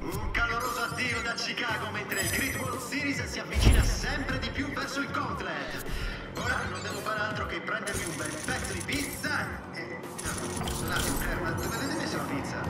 Un caloroso addio da Chicago mentre il Great World Series si avvicina sempre di più verso il Gauntlet. Ora non devo fare altro che prendermi un bel pezzo di pizza e... Ah, no, scusate, eh, ferma, dove avete messo la pizza?